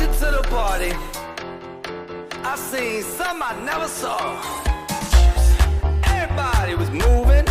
walking to the party. I seen some I never saw. Everybody was moving.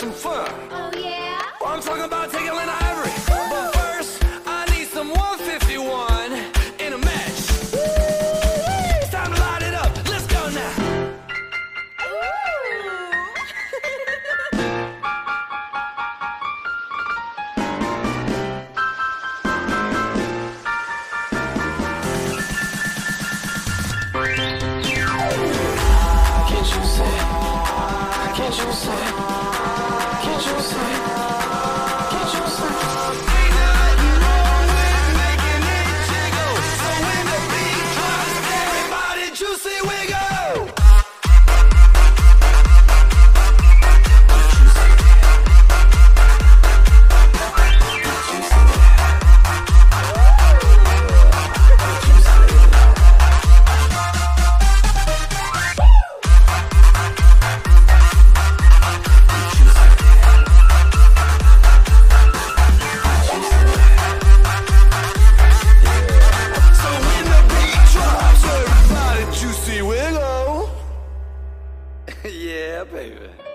some fun. Oh, yeah? Well, I'm talking about taking tickling ivory. Ooh. But first, I need some 151 in a match. Ooh. It's time to light it up. Let's go now. Can't you say? Can't you say? What you say? yeah, baby.